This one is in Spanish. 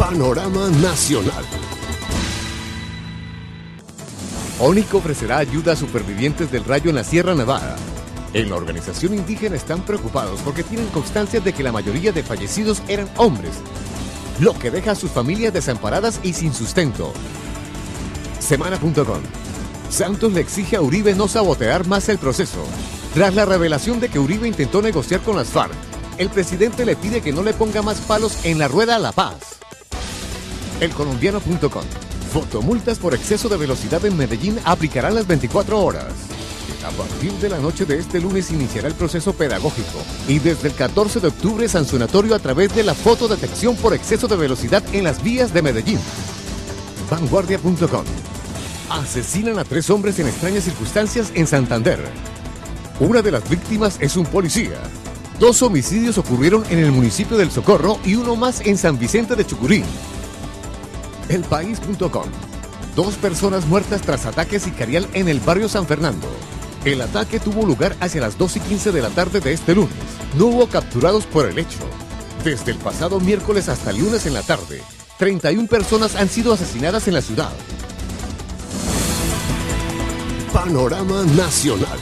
Panorama Nacional. ONIC ofrecerá ayuda a supervivientes del rayo en la Sierra Nevada. En la organización indígena están preocupados porque tienen constancia de que la mayoría de fallecidos eran hombres, lo que deja a sus familias desamparadas y sin sustento. Semana.com. Santos le exige a Uribe no sabotear más el proceso. Tras la revelación de que Uribe intentó negociar con las FARC, el presidente le pide que no le ponga más palos en la rueda a la paz. Elcolombiano.com. Fotomultas por exceso de velocidad en Medellín aplicarán las 24 horas. A partir de la noche de este lunes iniciará el proceso pedagógico y desde el 14 de octubre sancionatorio a través de la fotodetección por exceso de velocidad en las vías de Medellín. Vanguardia.com. Asesinan a tres hombres en extrañas circunstancias en Santander. Una de las víctimas es un policía. Dos homicidios ocurrieron en el municipio del Socorro y uno más en San Vicente de Chucurí. Elpaís.com. Dos personas muertas tras ataque sicarial en el barrio San Fernando. El ataque tuvo lugar hacia las 2 y 15 de la tarde de este lunes. No hubo capturados por el hecho. Desde el pasado miércoles hasta lunes en la tarde, 31 personas han sido asesinadas en la ciudad. Panorama Nacional.